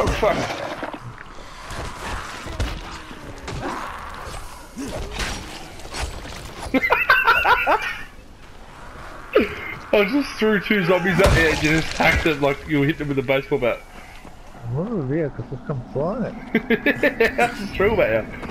Oh fuck. I just threw two zombies at you and just hacked them like you hit them with a baseball bat. Move, yeah, because it's come flying. That's true, man.